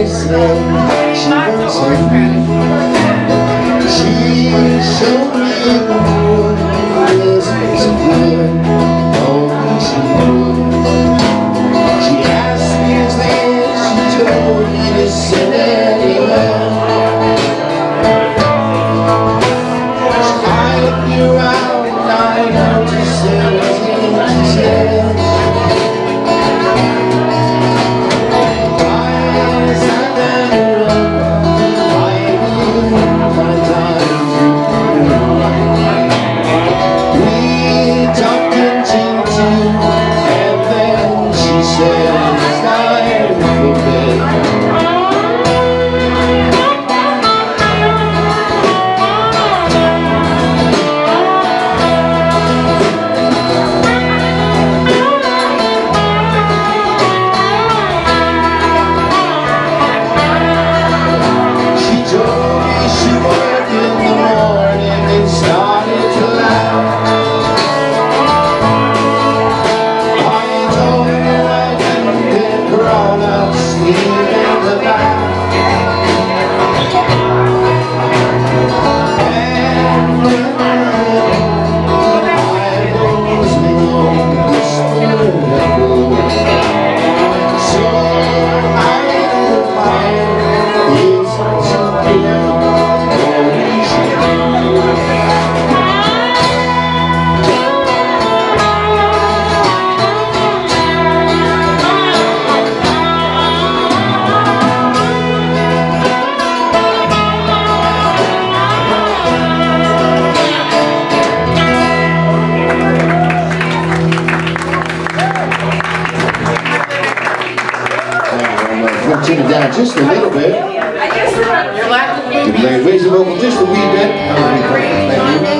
is love, she wants to be. She's so beautiful, yes, it's good, all she knows. She asked me when she told me to sit tune it down just a little bit. Raise it vocal just a wee bit. Thank you.